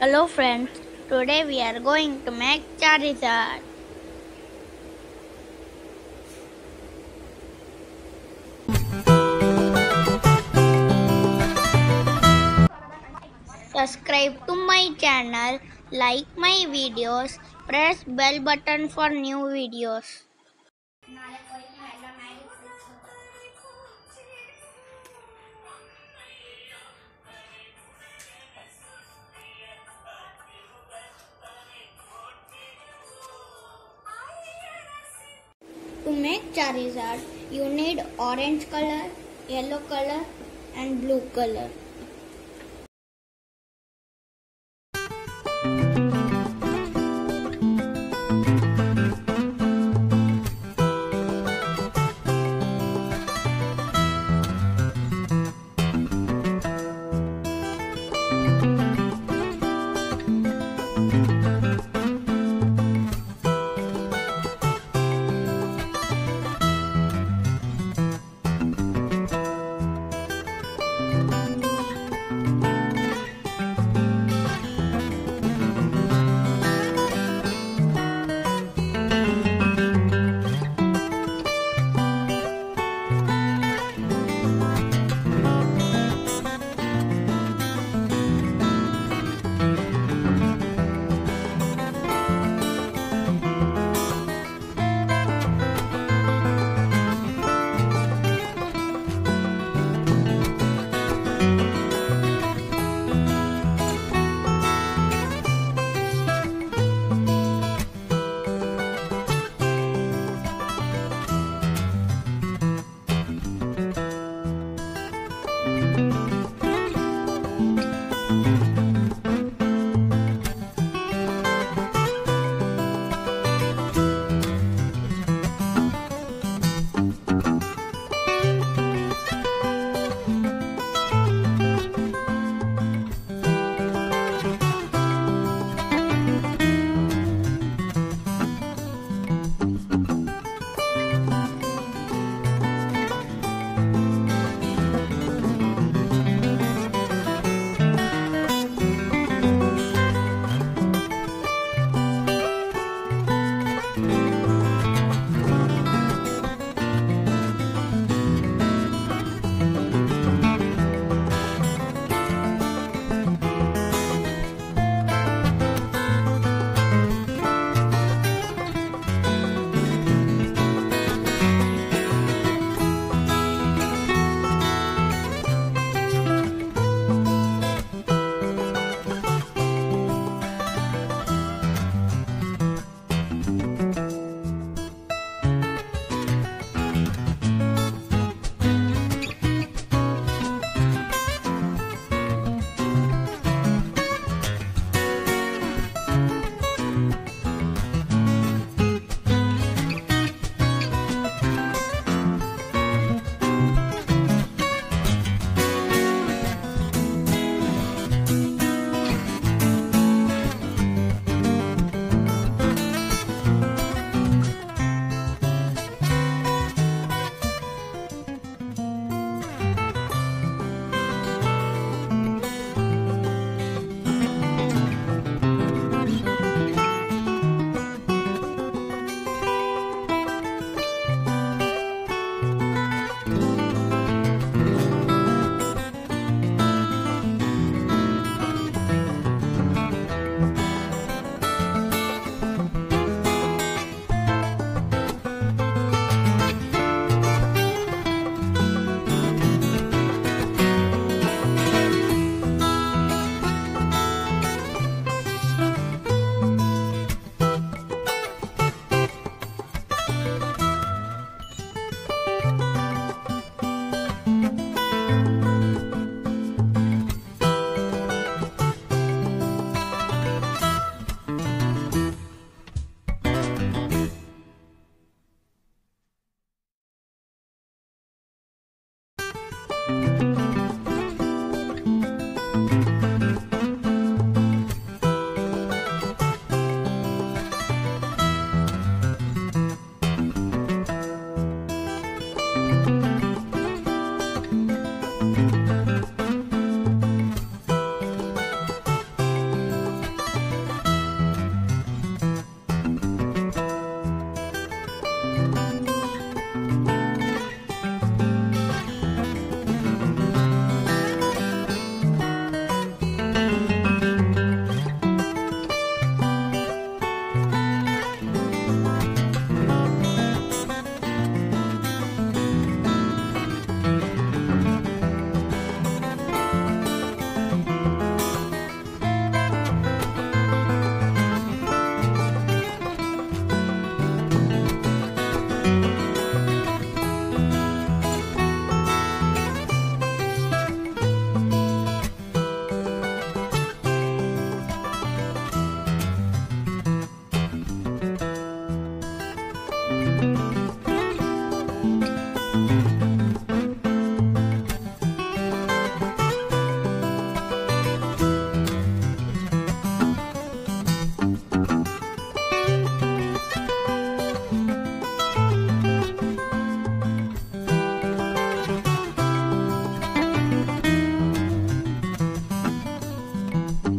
Hello friends, today we are going to make Charizard. Subscribe to my channel, like my videos, press bell button for new videos. To make Charizard, you need orange color, yellow color and blue color.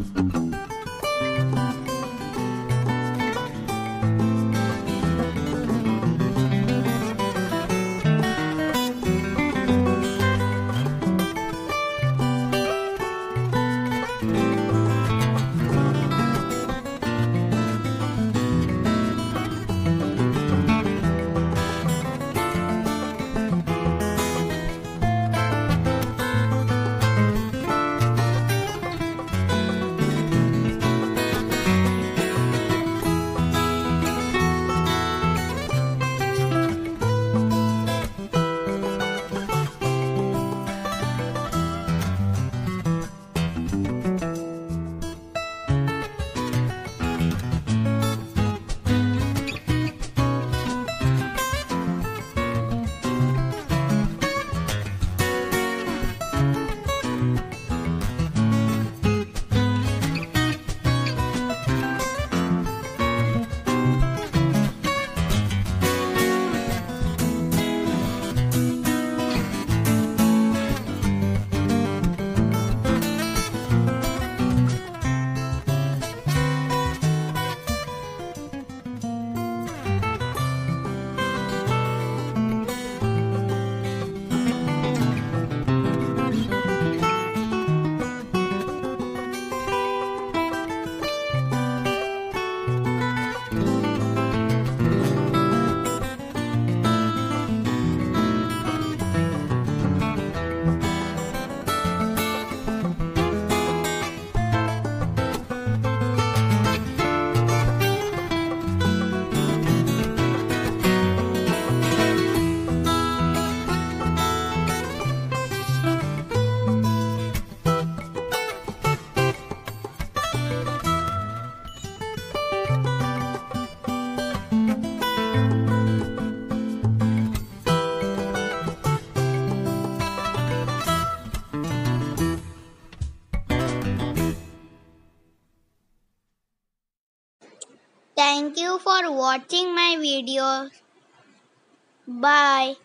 Mm-hmm. Thank you for watching my videos. Bye.